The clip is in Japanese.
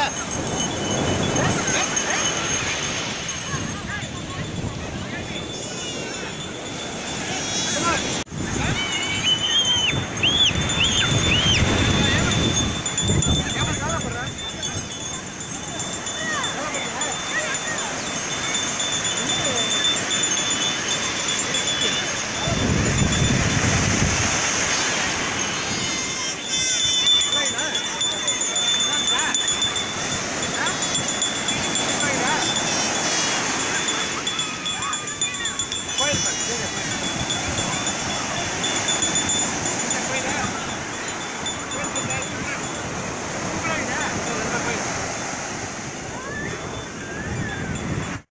何? Thank you.